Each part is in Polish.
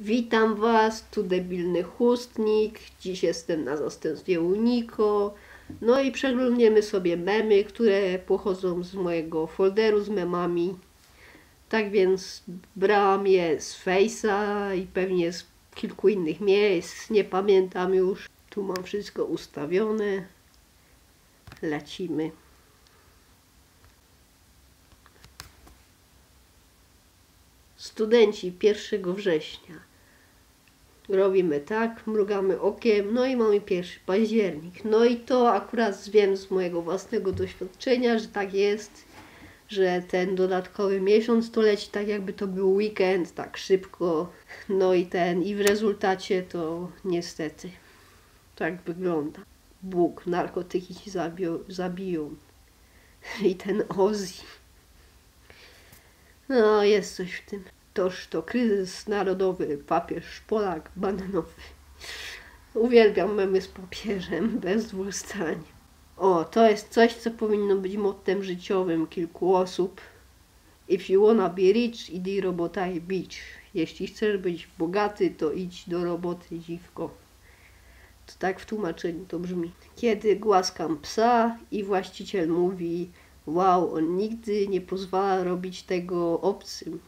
Witam Was, tu debilny chustnik. Dziś jestem na zastępstwie Uniko. No i przeglądniemy sobie memy, które pochodzą z mojego folderu z memami. Tak więc brałam je z Face'a i pewnie z kilku innych miejsc. Nie pamiętam już. Tu mam wszystko ustawione. Lecimy. Studenci 1 września. Robimy tak, mrugamy okiem, no i mamy pierwszy październik. No i to akurat wiem z mojego własnego doświadczenia, że tak jest, że ten dodatkowy miesiąc to leci tak jakby to był weekend, tak szybko. No i ten, i w rezultacie to niestety tak wygląda. Bóg, narkotyki ci zabiją, zabiją. I ten Ozzy. No, jest coś w tym. Toż to kryzys narodowy, papież, Polak, bananowy. Uwielbiam memy z papieżem, bez dwóch zdań. O, to jest coś, co powinno być mottem życiowym kilku osób. If you wanna be rich, idź robota i bić. Jeśli chcesz być bogaty, to idź do roboty, dziwko. To tak w tłumaczeniu to brzmi. Kiedy głaskam psa i właściciel mówi wow, on nigdy nie pozwala robić tego obcym,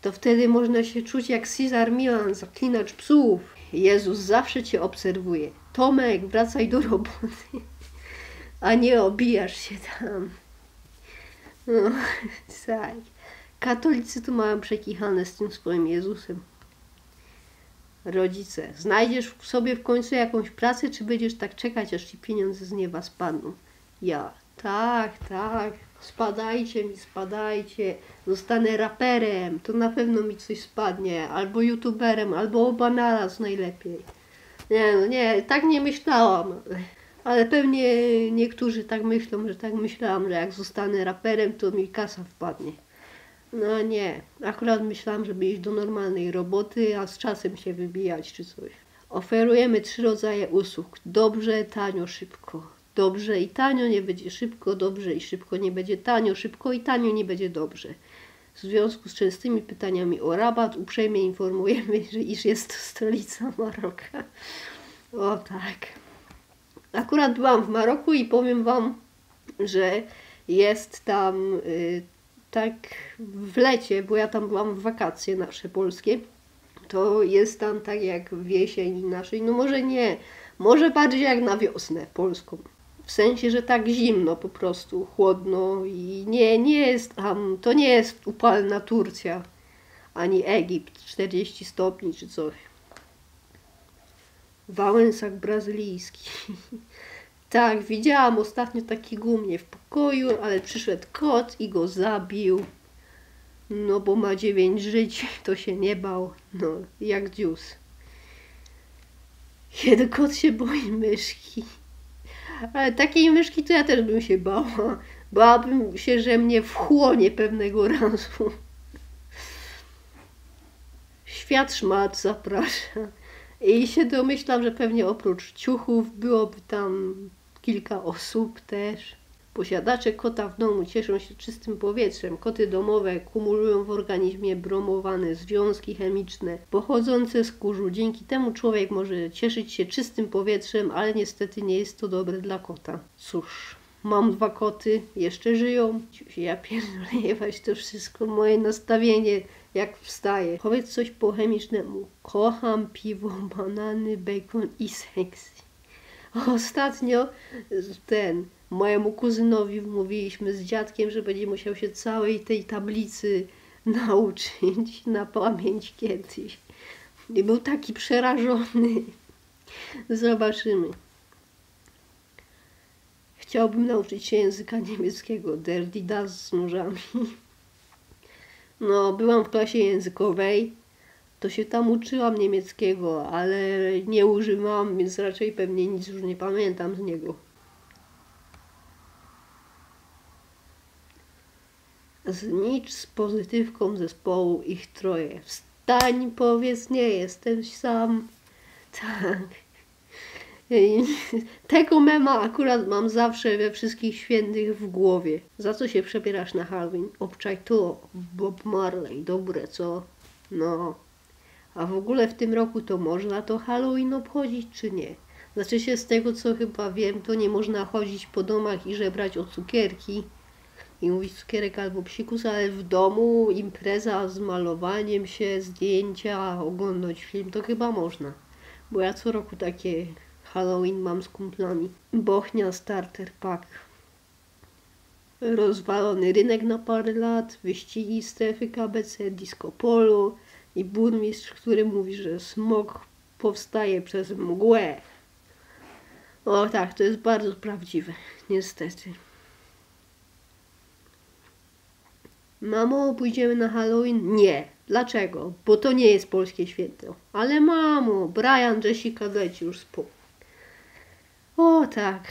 to wtedy można się czuć jak Cesar Milan, zaklinacz psów. Jezus zawsze cię obserwuje. Tomek, wracaj do roboty, a nie obijasz się tam. No, tak. Katolicy tu mają przekichane z tym swoim Jezusem. Rodzice, znajdziesz sobie w końcu jakąś pracę, czy będziesz tak czekać, aż ci pieniądze z nieba spadną? Ja, tak, tak, spadajcie mi, spadajcie, zostanę raperem, to na pewno mi coś spadnie, albo youtuberem, albo banalaz najlepiej. Nie, no nie, tak nie myślałam, ale pewnie niektórzy tak myślą, że tak myślałam, że jak zostanę raperem, to mi kasa wpadnie. No nie, akurat myślałam, żeby iść do normalnej roboty, a z czasem się wybijać czy coś. Oferujemy trzy rodzaje usług. Dobrze, tanio, szybko. Dobrze i tanio nie będzie szybko, dobrze i szybko nie będzie tanio, szybko i tanio nie będzie dobrze. W związku z częstymi pytaniami o rabat uprzejmie informujemy, że iż jest to stolica Maroka. O tak. Akurat byłam w Maroku i powiem Wam, że jest tam y, tak w lecie, bo ja tam byłam w wakacje nasze polskie, to jest tam tak jak w jesieni naszej, no może nie, może bardziej jak na wiosnę polską. W sensie, że tak zimno po prostu, chłodno i nie, nie jest tam, to nie jest upalna Turcja, ani Egipt, 40 stopni czy coś. Wałęsak brazylijski. tak, widziałam ostatnio taki gumnie w pokoju, ale przyszedł kot i go zabił. No bo ma dziewięć żyć, to się nie bał. No, jak dzius. Kiedy kot się boi myszki. Ale takiej myszki to ja też bym się bała. Bałabym się, że mnie wchłonie pewnego razu. Świat szmat zaprasza. I się domyślam, że pewnie oprócz ciuchów byłoby tam kilka osób też. Posiadacze kota w domu cieszą się czystym powietrzem. Koty domowe kumulują w organizmie bromowane związki chemiczne pochodzące z kurzu. Dzięki temu człowiek może cieszyć się czystym powietrzem, ale niestety nie jest to dobre dla kota. Cóż, mam dwa koty, jeszcze żyją. Ja pierdolę, to wszystko moje nastawienie jak wstaję. Powiedz coś po chemicznemu. Kocham piwo, banany, bacon i seks. Ostatnio ten mojemu kuzynowi mówiliśmy z dziadkiem, że będzie musiał się całej tej tablicy nauczyć na pamięć kiedyś. I był taki przerażony. Zobaczymy. Chciałbym nauczyć się języka niemieckiego. Der die das z nożami. No, byłam w klasie językowej. To się tam uczyłam niemieckiego, ale nie używam, więc raczej pewnie nic już nie pamiętam z niego. Znicz z pozytywką zespołu ich troje. Wstań, powiedz, nie jesteś sam. Tak. Tego mema akurat mam zawsze we wszystkich świętych w głowie. Za co się przebierasz na Halloween? Obczaj to, Bob Marley, dobre co? No. A w ogóle w tym roku to można to Halloween obchodzić, czy nie? Znaczy się z tego, co chyba wiem, to nie można chodzić po domach i żebrać o cukierki i mówić cukierek albo psikus, ale w domu impreza z malowaniem się, zdjęcia, oglądać film, to chyba można. Bo ja co roku takie Halloween mam z kumplami. Bochnia Starter Pack. Rozwalony rynek na parę lat, wyścigi strefy KBC, disco polo i burmistrz, który mówi, że smog powstaje przez mgłę. O tak, to jest bardzo prawdziwe, niestety. Mamo, pójdziemy na Halloween? Nie. Dlaczego? Bo to nie jest polskie święto. Ale mamo, Brian, Jessica, dajcie już spokój. O tak.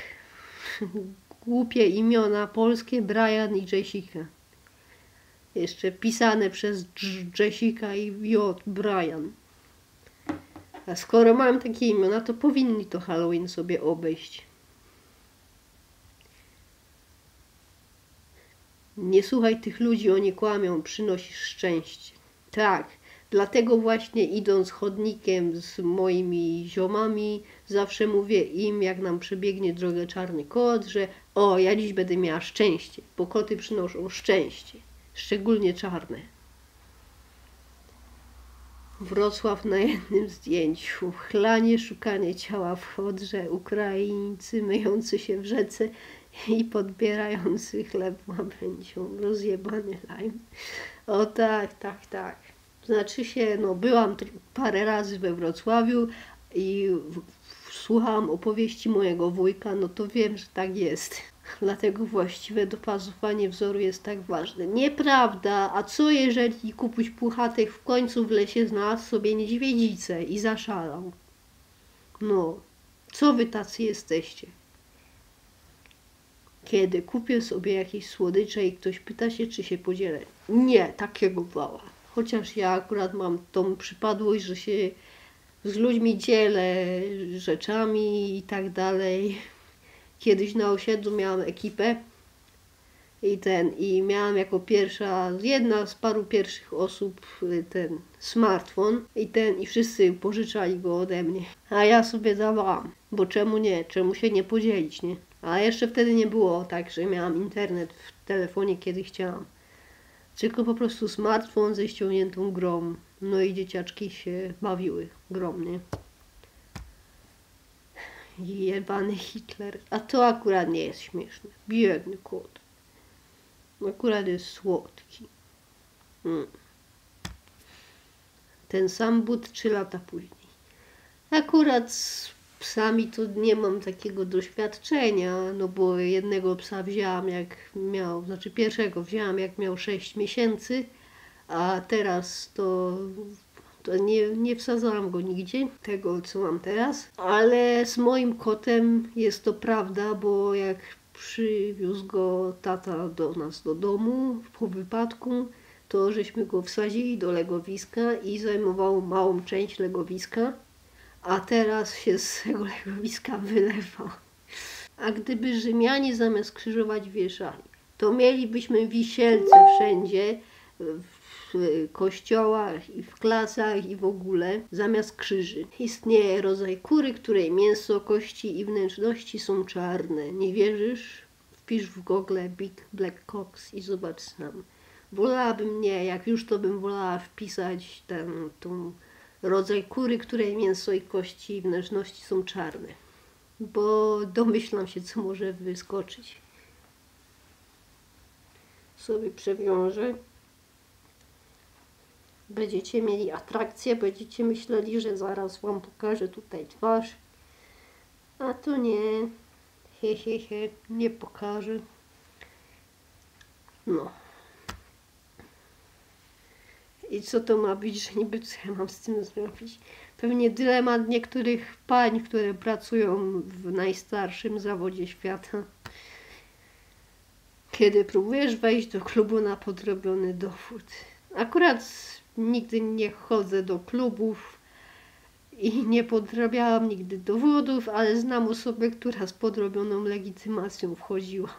Głupie imiona polskie, Brian i Jessica. Jeszcze pisane przez Jessica i J, Brian. A skoro mam takie imiona, to powinni to Halloween sobie obejść. Nie słuchaj tych ludzi, oni kłamią, przynosisz szczęście. Tak, dlatego właśnie idąc chodnikiem z moimi ziomami, zawsze mówię im, jak nam przebiegnie drogę czarny kot, że o, ja dziś będę miała szczęście, bo koty przynoszą szczęście, szczególnie czarne. Wrocław na jednym zdjęciu. Chlanie, szukanie ciała w chodrze. Ukraińcy myjący się w rzece i podbierający chleb łabędzią. Rozjebany lime. O tak, tak, tak. Znaczy się, no byłam parę razy we Wrocławiu i słuchałam opowieści mojego wujka, no to wiem, że tak jest. Dlatego właściwe dopasowanie wzoru jest tak ważne. Nieprawda! A co jeżeli kupuś puchatek w końcu w lesie znalazł sobie niedźwiedzicę i zaszalał? No, co wy tacy jesteście? Kiedy kupię sobie jakieś słodycze i ktoś pyta się, czy się podzielę. Nie, takiego wała. Chociaż ja akurat mam tą przypadłość, że się z ludźmi dzielę rzeczami i tak dalej kiedyś na osiedlu miałam ekipę i ten, i miałam jako pierwsza, jedna z paru pierwszych osób y, ten smartfon i ten, i wszyscy pożyczali go ode mnie. A ja sobie dawałam, bo czemu nie, czemu się nie podzielić, nie? A jeszcze wtedy nie było tak, że miałam internet w telefonie, kiedy chciałam. Tylko po prostu smartfon ze ściągniętą grą. No i dzieciaczki się bawiły grą, nie? Jebany Hitler. A to akurat nie jest śmieszne. Biedny kot. Akurat jest słodki. Hmm. Ten sam but trzy lata później. Akurat psami to nie mam takiego doświadczenia, no bo jednego psa wzięłam jak miał, znaczy pierwszego wzięłam jak miał 6 miesięcy, a teraz to to nie, nie wsadzałam go nigdzie, tego co mam teraz, ale z moim kotem jest to prawda, bo jak przywiózł go tata do nas do domu po wypadku, to żeśmy go wsadzili do legowiska i zajmował małą część legowiska, a teraz się z tego legowiska wylewa. A gdyby Rzymianie zamiast krzyżować wieszali, to mielibyśmy wisielce wszędzie, w kościołach i w klasach i w ogóle zamiast krzyży. Istnieje rodzaj kury, której mięso, kości i wnętrzności są czarne. Nie wierzysz? Wpisz w Google Big Black Cox i zobacz sam. Wolałabym nie, jak już to bym wolała wpisać ten, tą rodzaj kury, której mięso i kości i wnętrzności są czarne. Bo domyślam się, co może wyskoczyć. Sobie przewiążę. Będziecie mieli atrakcję, będziecie myśleli, że zaraz Wam pokażę tutaj twarz. A to nie. He, he, he, nie pokażę. No. I co to ma być, że niby co ja mam z tym zrobić? Pewnie dylemat niektórych pań, które pracują w najstarszym zawodzie świata. Kiedy próbujesz wejść do klubu na podrobiony dowód. Akurat nigdy nie chodzę do klubów i nie podrabiałam nigdy dowodów, ale znam osobę, która z podrobioną legitymacją wchodziła.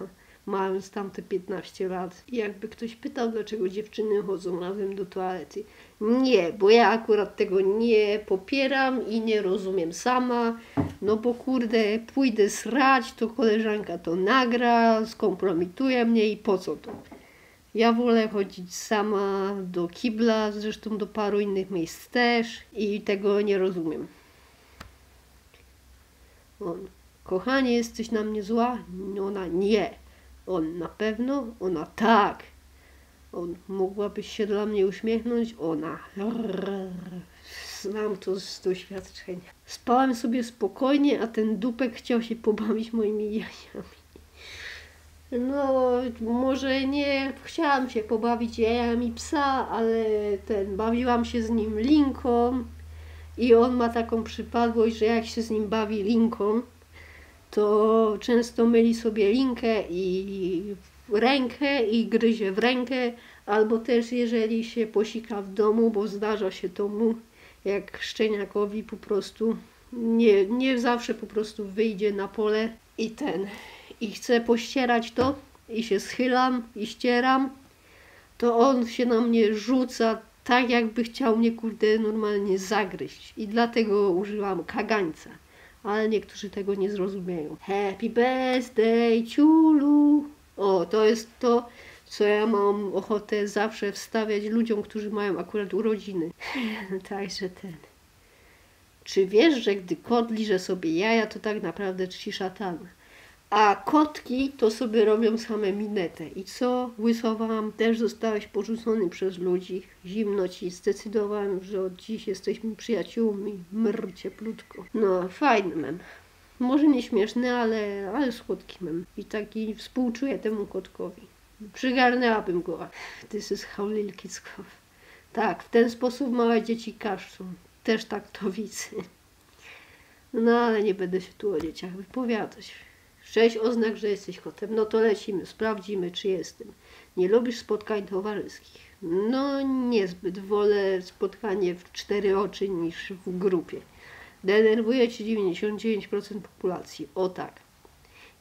Mając tamte 15 lat. I jakby ktoś pytał, dlaczego dziewczyny chodzą razem do toalety. Nie, bo ja akurat tego nie popieram i nie rozumiem sama. No bo kurde, pójdę srać, to koleżanka to nagra, skompromituje mnie i po co to? Ja wolę chodzić sama do kibla, zresztą do paru innych miejsc też i tego nie rozumiem. On, kochanie, jesteś na mnie zła? Ona, nie. On, na pewno? Ona, tak. On, mogłabyś się dla mnie uśmiechnąć? Ona, znam to z doświadczenia. Spałem sobie spokojnie, a ten dupek chciał się pobawić moimi jajami. No, może nie chciałam się pobawić jajami psa, ale ten, bawiłam się z nim linką i on ma taką przypadłość, że jak się z nim bawi linką, to często myli sobie linkę i rękę i gryzie w rękę, albo też jeżeli się posika w domu, bo zdarza się to mu, jak szczeniakowi po prostu nie, nie zawsze po prostu wyjdzie na pole i ten i chcę pościerać to i się schylam i ścieram, to on się na mnie rzuca tak, jakby chciał mnie kurde normalnie zagryźć. I dlatego używam kagańca. Ale niektórzy tego nie zrozumieją. Happy birthday, ciulu! O, to jest to, co ja mam ochotę zawsze wstawiać ludziom, którzy mają akurat urodziny. Także ten. Czy wiesz, że gdy kot liże sobie jaja, to tak naprawdę czci szatana? A kotki to sobie robią same minetę. I co? Łysowałam, też zostałeś porzucony przez ludzi. Zimno ci, zdecydowałem, że od dziś jesteśmy przyjaciółmi. Mr, cieplutko. No, fajny mem. Może nie śmieszny, ale, ale słodki mem. I taki współczuję temu kotkowi. Przygarnęłabym go. This is how little kids have. Tak, w ten sposób małe dzieci kaszczą. Też tak to widzę. No ale nie będę się tu o dzieciach wypowiadać. Sześć oznak, że jesteś kotem. No to lecimy, sprawdzimy, czy jestem. Nie lubisz spotkań towarzyskich? No niezbyt. Wolę spotkanie w cztery oczy niż w grupie. Denerwuje cię 99% populacji. O tak.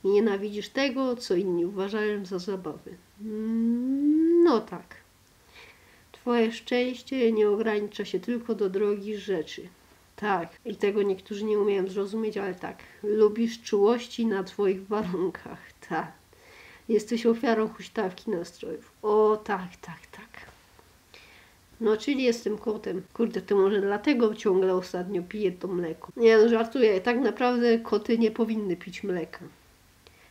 I nienawidzisz tego, co inni uważają za zabawę. Mm, no tak. Twoje szczęście nie ogranicza się tylko do drogich rzeczy. Tak, i tego niektórzy nie umieją zrozumieć, ale tak. Lubisz czułości na Twoich warunkach. Tak. Jesteś ofiarą huśtawki nastrojów. O, tak, tak, tak. No, czyli jestem kotem. Kurde, to może dlatego ciągle ostatnio piję to mleko. Nie, no żartuję. Tak naprawdę koty nie powinny pić mleka.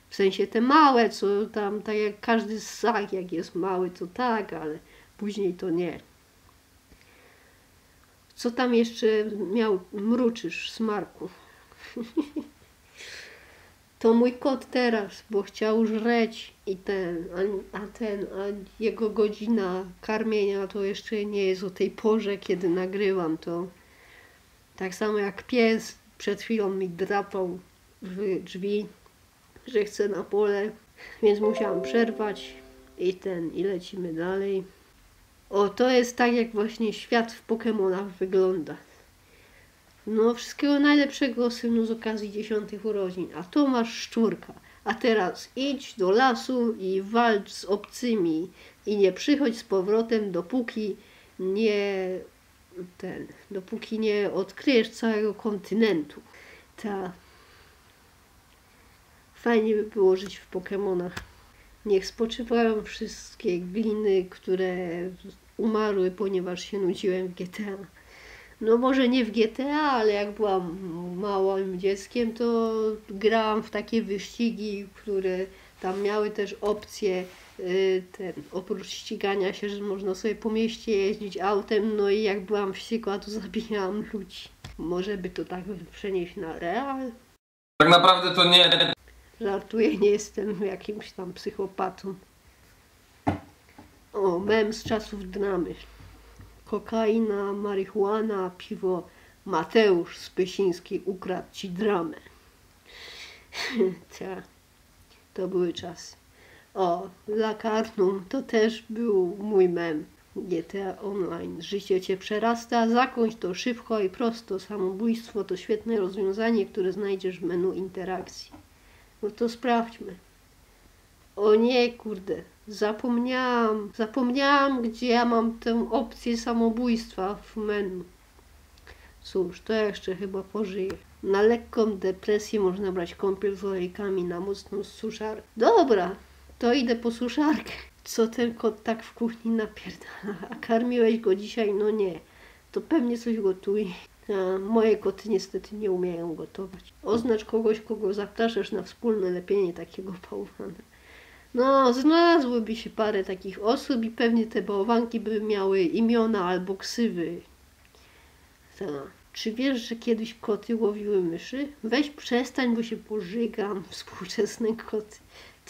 W sensie te małe, co tam, tak jak każdy ssak, jak jest mały, to tak, ale później to nie. Co tam jeszcze miał, mruczysz, smarku? to mój kot teraz, bo chciał żreć i ten, a, a, ten, a jego godzina karmienia to jeszcze nie jest o tej porze, kiedy nagrywam to. Tak samo jak pies przed chwilą mi drapał w drzwi, że chce na pole, więc musiałam przerwać i ten, i lecimy dalej. O, to jest tak, jak właśnie świat w Pokémonach wygląda. No, wszystkiego najlepszego, synu, z okazji dziesiątych urodzin. A to masz szczurka. A teraz idź do lasu i walcz z obcymi. I nie przychodź z powrotem, dopóki nie ten, dopóki nie odkryjesz całego kontynentu. Ta. Fajnie by było żyć w Pokémonach. Niech spoczywają wszystkie gliny, które umarły, ponieważ się nudziłem w GTA. No może nie w GTA, ale jak byłam małym dzieckiem, to grałam w takie wyścigi, które tam miały też opcję y, ten, oprócz ścigania się, że można sobie po mieście jeździć autem, no i jak byłam wściekła, to zabijałam ludzi. Może by to tak przenieść na real? Tak naprawdę to nie. Żartuję, nie jestem jakimś tam psychopatą. O, mem z czasów dramy. Kokaina, marihuana, piwo. Mateusz Spysiński ukradł ci dramę. Ta, to były czasy. O, Lakarnum to też był mój mem. GTA Online. Życie cię przerasta, zakończ to szybko i prosto. Samobójstwo to świetne rozwiązanie, które znajdziesz w menu interakcji. No to sprawdźmy. O nie, kurde, zapomniałam, zapomniałam, gdzie ja mam tę opcję samobójstwa w menu. Cóż, to jeszcze chyba pożyję. Na lekką depresję można brać kąpiel z olejkami, na mocną suszarkę. Dobra, to idę po suszarkę. Co ten kot tak w kuchni napierdala? A karmiłeś go dzisiaj? No nie. To pewnie coś gotuje. A, moje koty niestety nie umieją gotować. Oznacz kogoś, kogo zapraszasz na wspólne lepienie takiego bałwana. No, znalazłoby się parę takich osób i pewnie te bałwanki by miały imiona albo ksywy. Ta. Czy wiesz, że kiedyś koty łowiły myszy? Weź przestań, bo się pożygam. Współczesne koty.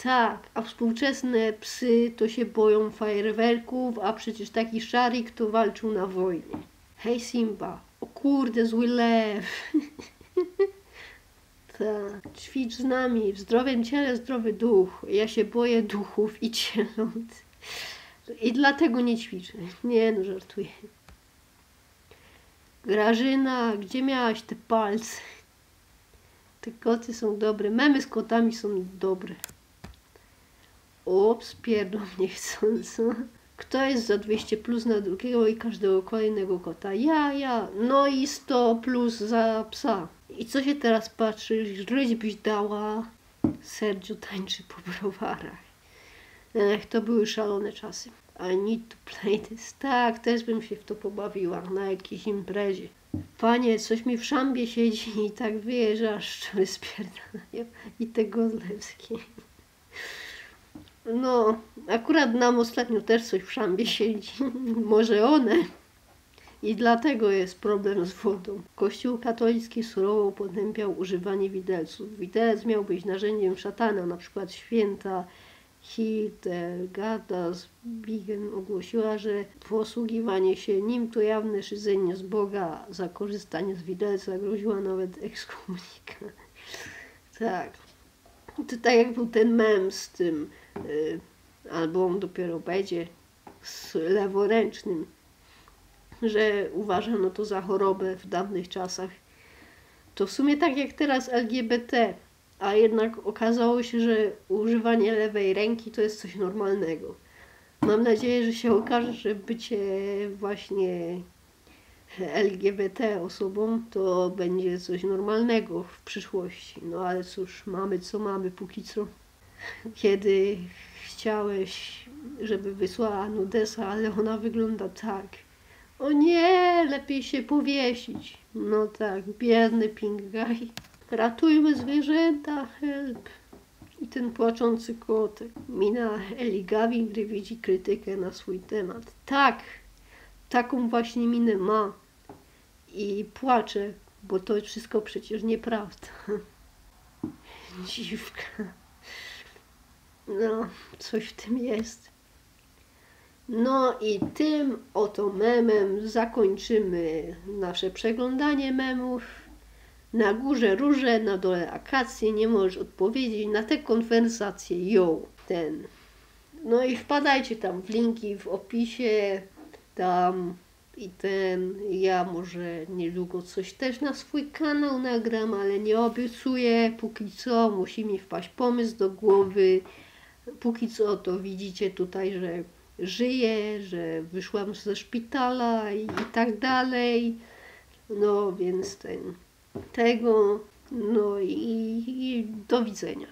Tak, a współczesne psy to się boją fajerwerków, a przecież taki szarik to walczył na wojnie. Hej Simba, o kurde, zły lew. Tak, ćwicz z nami, w zdrowym ciele zdrowy duch. Ja się boję duchów i cieląt. I dlatego nie ćwiczę. Nie no, żartuję. Grażyna, gdzie miałaś te palce? Te koty są dobre. Memy z kotami są dobre. Ops, pierdol niechcąco. Kto jest za 200 plus na drugiego i każdego kolejnego kota? Ja, ja. No i 100 plus za psa. I co się teraz patrzysz? Żyć byś dała. Sergio tańczy po browarach. Ech, to były szalone czasy. I need to play this. Tak, też bym się w to pobawiła na jakiejś imprezie. Panie, coś mi w szambie siedzi i tak aż szczery spierdalają. I te godlewskie. No, akurat nam ostatnio też coś w szambie siedzi. Może one. I dlatego jest problem z wodą. Kościół katolicki surowo potępiał używanie widelców. Widelec miał być narzędziem szatana, na przykład święta Hildegard z Bingen ogłosiła, że posługiwanie się nim to jawne szydzenie z Boga, za korzystanie z widelca groziła nawet ekskomunika. Tak. To tak jak był ten mem z tym, albo on dopiero będzie, z leworęcznym, że uważano to za chorobę w dawnych czasach. To w sumie tak jak teraz LGBT, a jednak okazało się, że używanie lewej ręki to jest coś normalnego. Mam nadzieję, że się okaże, że bycie właśnie LGBT osobą to będzie coś normalnego w przyszłości. No ale cóż, mamy co mamy póki co. Kiedy chciałeś, żeby wysłała nudesa, ale ona wygląda tak. O nie, lepiej się powiesić. No tak, biedny pink guy. Ratujmy zwierzęta, help. I ten płaczący kotek. Mina Eli Gavin, gdy widzi krytykę na swój temat. Tak, taką właśnie minę ma. I płacze, bo to wszystko przecież nieprawda. Dziwka. No, coś w tym jest. No i tym oto memem zakończymy nasze przeglądanie memów. Na górze róże, na dole akacje. Nie możesz odpowiedzieć na te konwersacje. Ją, ten. No i wpadajcie tam w linki w opisie. Tam i ten. Ja może niedługo coś też na swój kanał nagram, ale nie obiecuję. Póki co musi mi wpaść pomysł do głowy. Póki co to widzicie tutaj, że żyję, że wyszłam ze szpitala i, i tak dalej. No więc ten, tego, no i, i do widzenia.